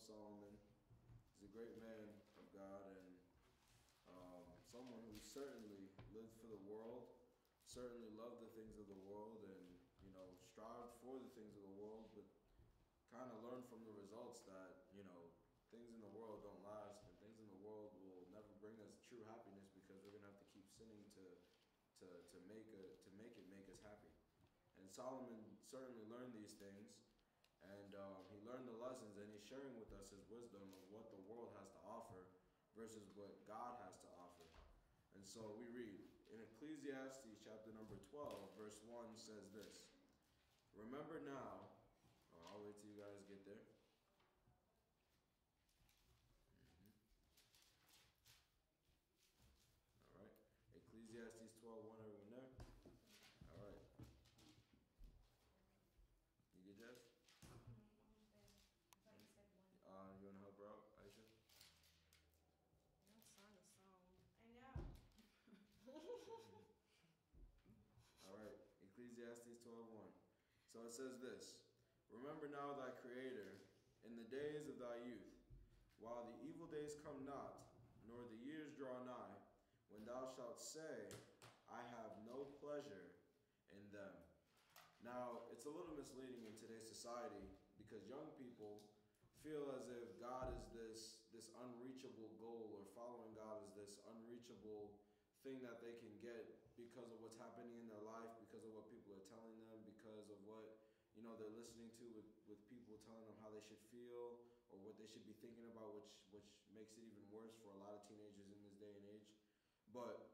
Solomon. He's a great man of God and um, someone who certainly lived for the world, certainly loved the things of the world, and you know strived for the things of the world, but kind of learned from the results that you know things in the world don't last, and things in the world will never bring us true happiness because we're gonna have to keep sinning to to to make a to make it make us happy. And Solomon certainly learned these things, and um, he learned the lessons, and he's sharing with us his wisdom of what the world has to offer versus what God has to offer. And so we read in Ecclesiastes chapter number 12, verse 1 says this Remember now, oh, I'll wait till you guys get there. Mhm. All right. Ecclesiastes 12, 1, everyone there? All right. You get Jess? Uh, you want to help her out, Aisha? Y'all sung a song. I know. All right, Ecclesiastes 12:1. So it says this: Remember now thy Creator in the days of thy youth, while the evil days come not, nor the years draw nigh, when thou shalt say, I have no pleasure in them. Now, it's a little misleading in today's society because young people feel as if God is this this unreachable goal or following God is this unreachable thing that they can get because of what's happening in their life, because of what people are telling them, because of what you know they're listening to with, with people telling them how they should feel or what they should be thinking about, which which makes it even worse for a lot of teenagers in this day and age. But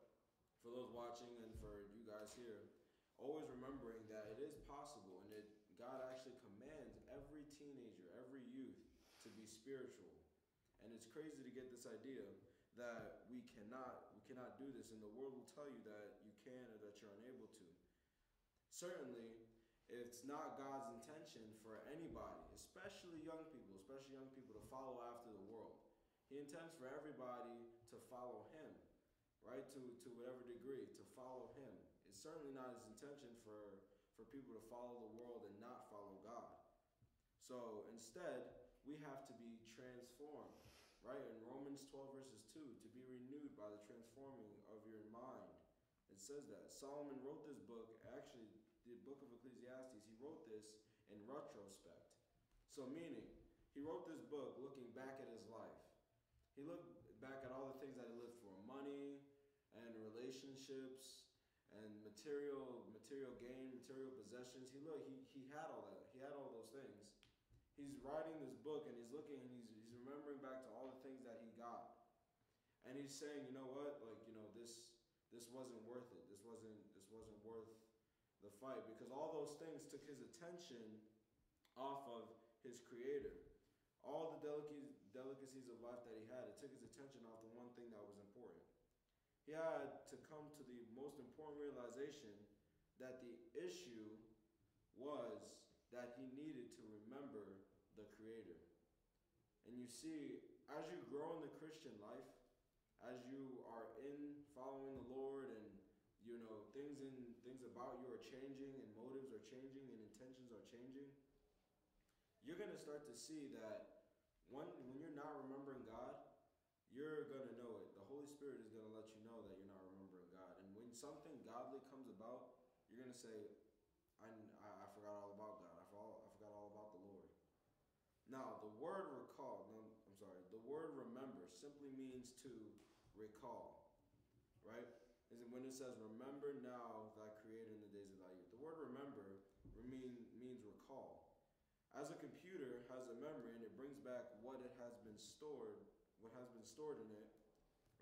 for those watching and for you guys here, always remembering that it is possible and that God actually commands every teenager, every youth to be spiritual. And it's crazy to get this idea that we cannot we cannot do this and the world will tell you that you can or that you're unable to. Certainly, it's not God's intention for anybody, especially young people, especially young people to follow after the world. He intends for everybody to follow him right? To to whatever degree, to follow him. It's certainly not his intention for for people to follow the world and not follow God. So instead, we have to be transformed, right? In Romans 12 verses 2, to be renewed by the transforming of your mind. It says that Solomon wrote this book, actually book of Ecclesiastes, he wrote this in retrospect. So meaning, he wrote this book looking back at his life. He looked back at all the things that he lived for, money and relationships and material material gain, material possessions. He looked, he, he had all that. He had all those things. He's writing this book and he's looking and he's he's remembering back to all the things that he got. And he's saying, you know what? Like, you know, this this wasn't worth it. This wasn't this wasn't worth the fight because all those things took his attention off of his creator all the delicacies, delicacies of life that he had, it took his attention off the one thing that was important. He had to come to the most important realization that the issue was that he needed to remember the Creator. And you see, as you grow in the Christian life, as you are in following the Lord and you know things in things about you are changing and motives are changing and intentions are changing you're going to start to see that when, when you're not remembering God, you're going to know it. The Holy Spirit is going to let you know that you're not remembering God. And when something godly comes about, you're going to say, I, I, forgot all about God. I forgot, I forgot all about the Lord. Now, the word recall, no, I'm sorry, the word remember simply means to recall, right? Is when it says, remember now thy creator in the days of thy youth. The word remember mean, means recall. As a computer has a memory and it brings back what it has been stored, what has been stored in it,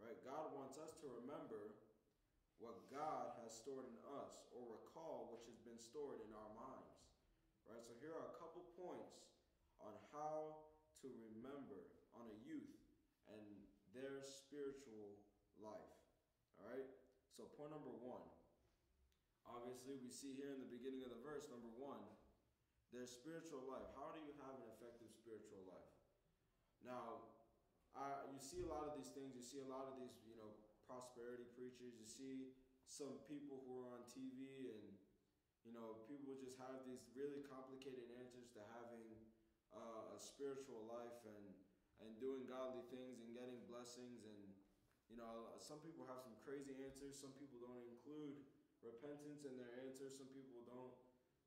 right? God wants us to remember what God has stored in us or recall which has been stored in our minds. Right? So here are a couple points on how to remember on a youth and their spiritual life. So point number 1. Obviously, we see here in the beginning of the verse number 1 their spiritual life. How do you have an effective spiritual life? Now, I, you see a lot of these things. You see a lot of these, you know, prosperity preachers. You see some people who are on TV, and you know, people just have these really complicated answers to having uh, a spiritual life and and doing godly things and getting blessings and you know some people have some crazy answers some people don't include repentance in their answers some people don't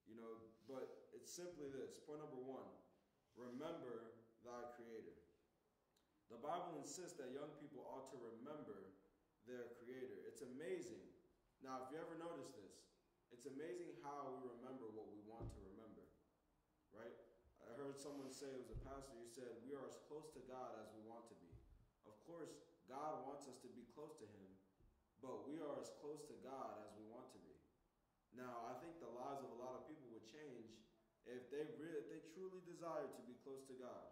you know but it's simply this point number one remember thy creator. The bible insists that young people ought to remember their creator. It's amazing. Now if you ever notice this it's amazing how we remember what we want to remember right? I heard someone say, it was a pastor, he said, We are as close to God as we want to be. Of course, God wants us to be close to Him, but we are as close to God as we want to be. Now, I think the lives of a lot of people would change if they really, if they truly desired to be close to God.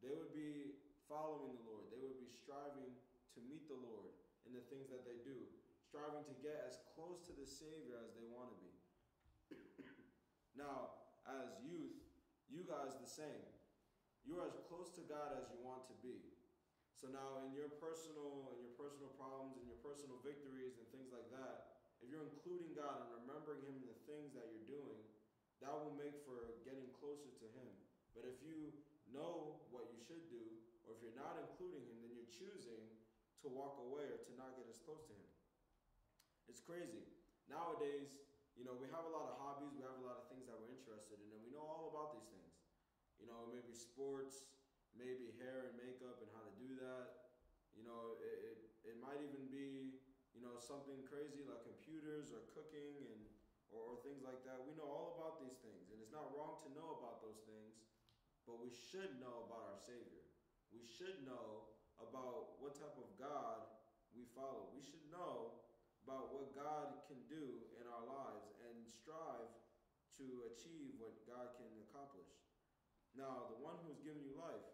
They would be following the Lord. They would be striving to meet the Lord in the things that they do, striving to get as close to the Savior as they want to be. now, as youth, you guys the same. You are as close to God as you want to be. So now in your personal in your personal problems and your personal victories and things like that, if you're including God and remembering him in the things that you're doing, that will make for getting closer to him. But if you know what you should do, or if you're not including him, then you're choosing to walk away or to not get as close to him. It's crazy. Nowadays, you know, we have a lot of hobbies, we have a lot of things that we're interested in, and we know all about these things. You know, maybe sports, maybe hair and makeup and how to do that. You know, it, it, it might even be, you know, something crazy like computers or cooking and or, or things like that. We know all about these things, and it's not wrong to know about those things, but we should know about our Savior. We should know about what type of God we follow. We should know about what God can do in our lives and strive to achieve what God can accomplish. Now, the one who's given you life,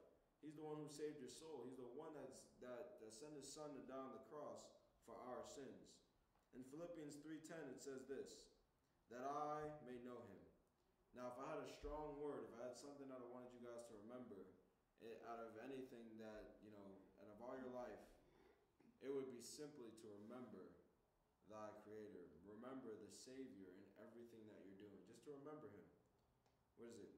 he's the one who saved your soul. He's the one that's, that, that sent his son to die on the cross for our sins. In Philippians 3.10, it says this, that I may know him. Now, if I had a strong word, if I had something that I wanted you guys to remember, it, out of anything that, you know, out of all your life, it would be simply to remember thy creator. Remember the Savior in everything that you're doing. Just to remember him. What is it?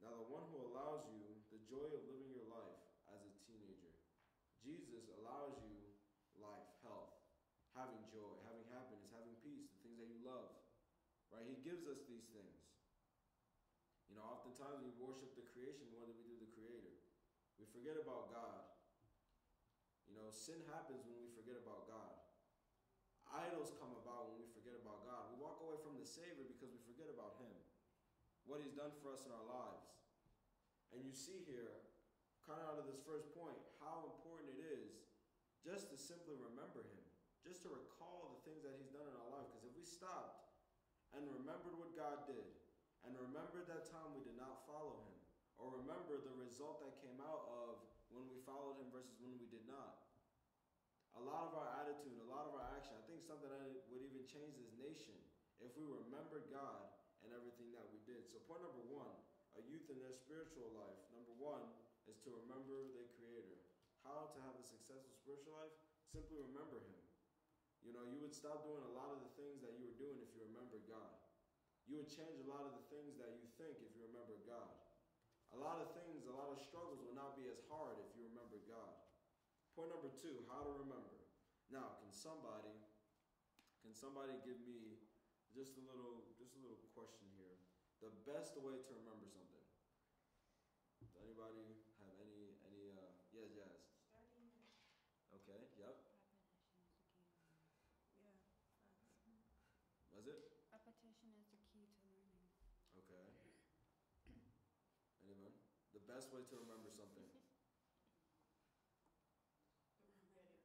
Now, the one who allows you the joy of living your life as a teenager. Jesus allows you life, health, having joy, having happiness, having peace, the things that you love. Right? He gives us these things. You know, oftentimes we worship the creation more than we do the creator. We forget about God. You know, sin happens when we forget about God. Idols come about when we forget about God. We walk away from the Savior because we forget about Him, what He's done for us in our lives. And you see here, kind of out of this first point, how important it is just to simply remember Him, just to recall the things that He's done in our life. Because if we stopped and remembered what God did, and remembered that time we did not follow Him, or remember the result that came out of when we followed Him versus when we did not, a lot of our attitude, a lot of our action. I think something that would even change this nation if we remembered God and everything that we did. So, point number one a youth in their spiritual life, number one, is to remember their Creator. How to have a successful spiritual life? Simply remember Him. You know, you would stop doing a lot of the things that you were doing if you remembered God. You would change a lot of the things that you think if you remember God. A lot of things, a lot of struggles will not be as hard if you remember God. Point number two, how to remember. Now, can somebody, can somebody give me just a little, just a little question here? The best way to remember something. Does anybody have any, any, uh, yes, yes. Studying. Okay, yep. Yeah. Facts. It? Repetition is the key to learning. Okay. Anyone? The best way to remember something. Don't forget it.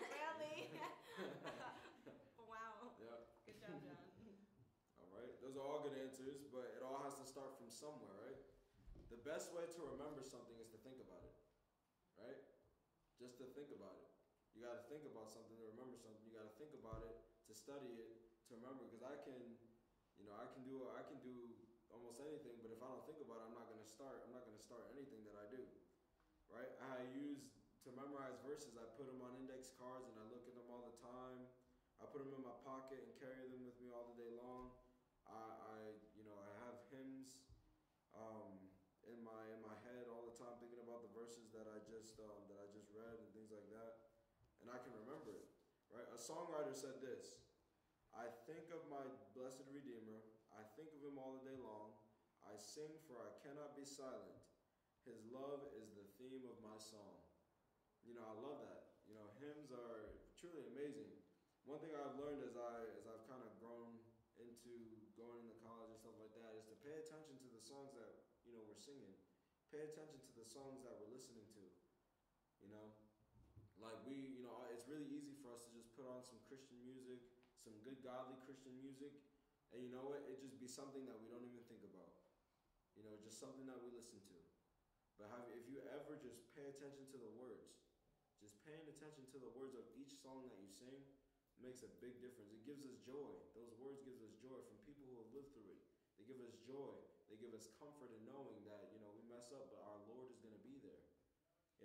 really? wow. yeah. Good job, John. All right. Those are all good answers, but it all has to start from somewhere, right? The best way to remember something is to think about it, right? Just to think about it. You got to think about something to remember something. You got to think about it to study it to remember. Because I can, you know, I can do I can do almost anything, but if I don't think about it, I'm not going to start. I'm not going to start anything that I do, right? I use to memorize verses. I put them on index cards and I look at them all the time. I put them in my pocket and carry them with me all the day long. I, I you know, I have hymns um, in my in my head all the time, thinking about the verses that I just um, that I just read and things like that, and I can remember it. Right? A songwriter said this: "I think of my blessed Redeemer. I think of him all the day long. I sing, for I cannot be silent. His love is the theme of my song." You know, I love that. You know, hymns are truly amazing. One thing I've learned as I as I've kind of grown into going into college and stuff like that is to pay attention to the songs that you know we're singing. Pay attention to the songs that we're listening to. You know, like we, you know, it's really easy for us to just put on some Christian music, some good godly Christian music, and you know what? It just be something that we don't even think about. You know, just something that we listen to. But have, if you ever just pay attention to the words, just paying attention to the words of each song that you sing makes a big difference. It gives us joy. Those words gives us joy from people who have lived through it. They give us joy. They give us comfort in knowing that, you know, we mess up, but our Lord is going to be there.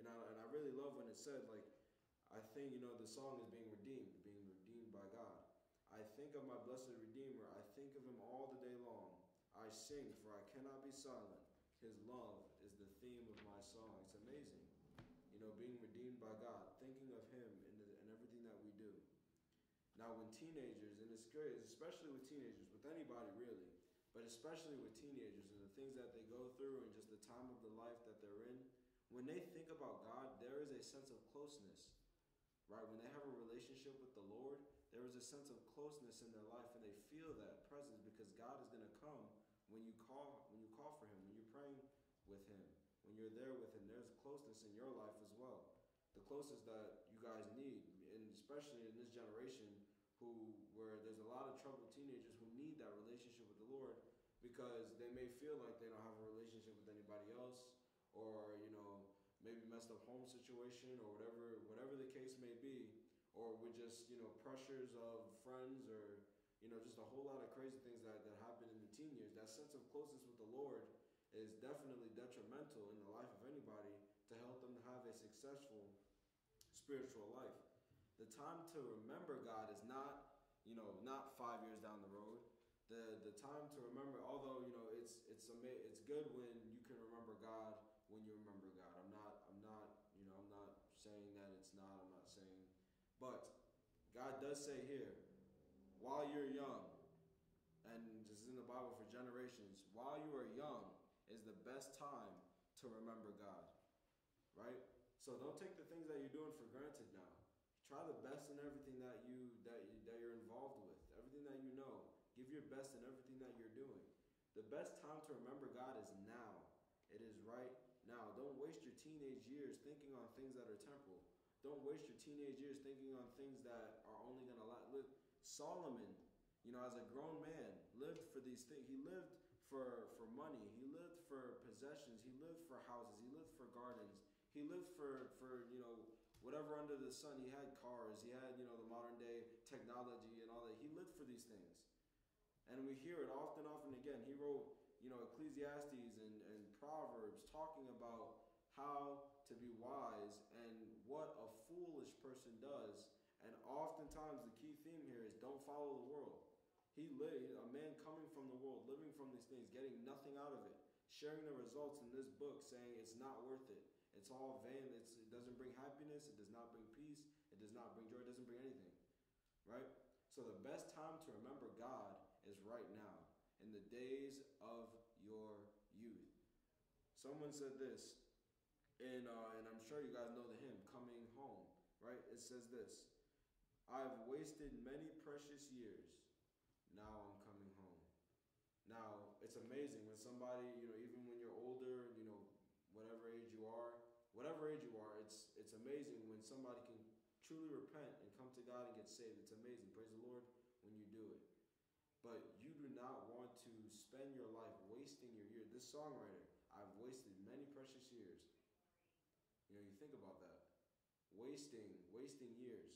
And I, and I really love when it said, like, I think, you know, the song is being redeemed. I think of my blessed Redeemer. I think of him all the day long. I sing, for I cannot be silent. His love is the theme of my song. It's amazing you know, being redeemed by God, thinking of Him in, the, in everything that we do. Now, when teenagers, and it's great, especially with teenagers, with anybody really, but especially with teenagers and the things that they go through and just the time of the life that they're in, when they think about God, there is a sense of closeness, right? When they have a relationship with the Lord, there is a sense of closeness in their life, and they feel that presence because God is going to come when you call when you call for Him, when you're praying with Him when you're there with him, there's closeness in your life as well. The closest that you guys need, and especially in this generation, who where there's a lot of troubled teenagers who need that relationship with the Lord because they may feel like they don't have a relationship with anybody else, or you know maybe messed up home situation or whatever whatever the case may be, or with just you know pressures of friends or you know just a whole lot of crazy things that, that happen in the teen years. That sense of closeness with the Lord is definitely detrimental in the life of anybody to help them have a successful spiritual life. The time to remember God is not, you know, not five years down the road. The the time to remember, although you know, it's it's ama- it's good when you can remember God when you remember God. I'm not I'm not you know I'm not saying that it's not. I'm not saying, but God does say here, while you're young, and this is in the Bible for generations, while you are young, is the best time to remember God, right? So don't take the things that you're doing for granted now. Try the best in everything that you that you, that you're involved with, everything that you know. Give your best in everything that you're doing. The best time to remember God is now. It is right now. Don't waste your teenage years thinking on things that are temporal. Don't waste your teenage years thinking on things that are only going to live. Solomon, you know, as a grown man, lived for these things. He lived for, for money. He lived for possessions. He lived for houses. He lived for gardens. He lived for, for you know, whatever under the sun. He had cars. He had, you know, the modern day technology and all that. He lived for these things. And we hear it often, often again. He wrote, you know, Ecclesiastes and, and Proverbs talking about how to be wise what a foolish person does. And oftentimes the key theme here is don't follow the world. He lived, a man coming from the world, living from these things, getting nothing out of it, sharing the results in this book, saying it's not worth it. It's all vain. It's, it doesn't bring happiness. It does not bring peace. It does not bring joy. It doesn't bring anything. Right? So the best time to remember God is right now, in the days of your youth. Someone said this, and, uh, and I'm sure you guys know the hymn, Coming Home, right? It says this I've wasted many precious years now I'm coming home. Now, it's amazing when somebody, you know, even when you're older, you know, whatever age you are, whatever age you are, it's it's amazing when somebody can truly repent and come to God and get saved. It's amazing. Praise the Lord when you do it. But you do not want to spend your life wasting your years. This songwriter, I've wasted many precious years. Think about that. Wasting, wasting years.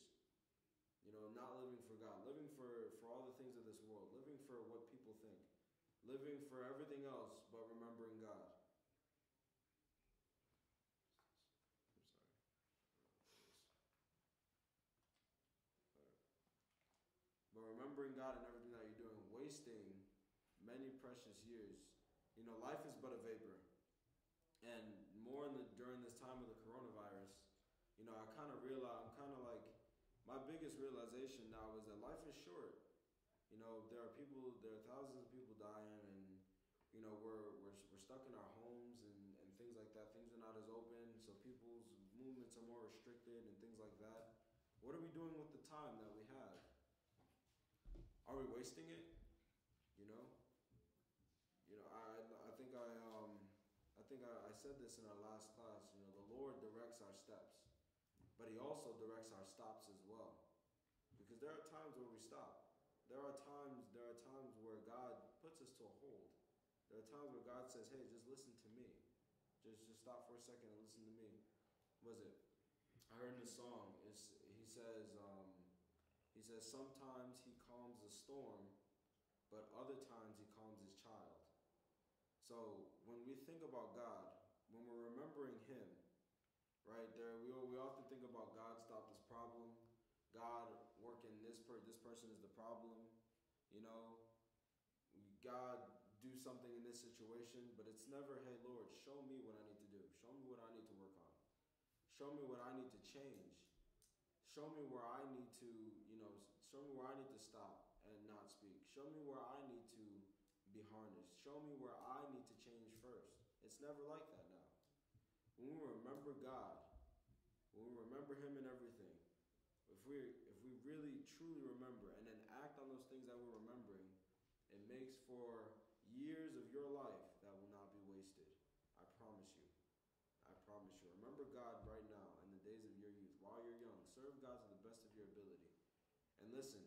You know, not living for God, living for, for all the things of this world, living for what people think, living for everything else but remembering God. But remembering God and everything that you're doing, wasting many precious years. You know, life is but a vapor. And more in the, during this time of the corona you know, I kind of realize, I'm kind of like, my biggest realization now is that life is short. You know, there are people, there are thousands of people dying, and you know, we're we're, we're stuck in our homes and, and things like that. Things are not as open, so people's movements are more restricted and things like that. What are we doing with the time that we have? Are we wasting it? You know. You know, I I think I um I think I, I said this in our last class. You know, the Lord directs our steps, but He also directs our stops as well, because there are times where we stop. There are times there are times where God puts us to a hold. There are times where God says, "Hey, just listen to me. Just just stop for a second and listen to me." Was it? I heard in the song. It's he says um, he says sometimes he calms the storm, but other times he calms his child. So when we think about God, when we're remembering Him, right there, we we often think about God stop this problem, God working this per this person is the problem, you know, God do something in this situation, but it's never, hey Lord, show me what I need to do, show me what I need to work on, show me what I need to change, show me where I need to, you know, show me where I need to stop and not speak, show me where I need to be harnessed. Show me where I need to change first. It's never like that now. When we remember God, when we remember Him in everything, if we if we really truly remember and then act on those things that we're remembering, it makes for years of your life that will not be wasted. I promise you. I promise you. Remember God right now in the days of your youth, while you're young. Serve God to the best of your ability. And listen,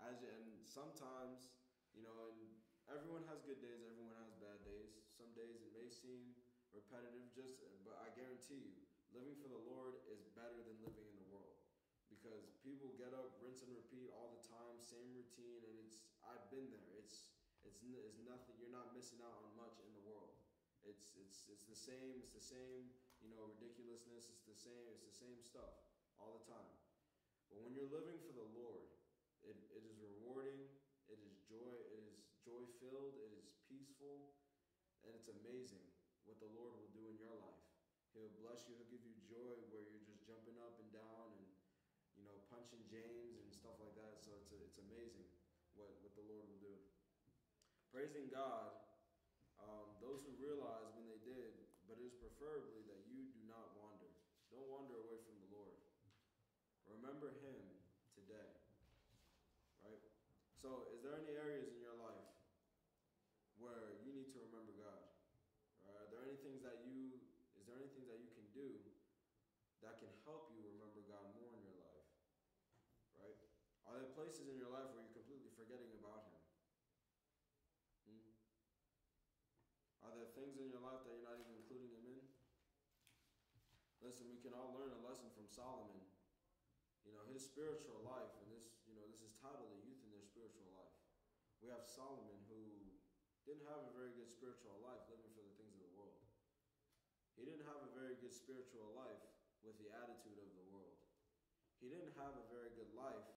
as and sometimes, you know, and everyone has good days, everyone has bad days. Some days it may seem repetitive, just but I guarantee you, living for the Lord is better than living in the. Because people get up, rinse and repeat all the time, same routine, and it's I've been there. It's it's it's nothing. You're not missing out on much in the world. It's it's it's the same. It's the same. You know, ridiculousness. It's the same. It's the same stuff all the time. But when you're living for the Lord, it, it is rewarding. It is joy. It is joy filled. It is peaceful, and it's amazing what the Lord will do in your life. He'll bless you. He'll give you joy where you're just jumping up and down and punching James and stuff like that. So it's a, it's amazing what what the Lord will do. Praising God. Um, those who realize when they did, but it is preferably that you do not wander. Don't wander away from the Lord. Remember Him today. Right? So, is there any areas in your life where you need to remember God? Are there any things that you is there anything that you can do that can help you remember God more in your life? Right? Are there places in your life where you're completely forgetting about Him? Hmm? Are there things in your life that you're not even including Him in? Listen, we can all learn a lesson from Solomon. You know, his spiritual life, and this, you know, this is titled The Youth in Their Spiritual Life. We have Solomon who didn't have a very good spiritual life living for the things of the world. He didn't have a very good spiritual life with the attitude of the world. He didn't have a very good life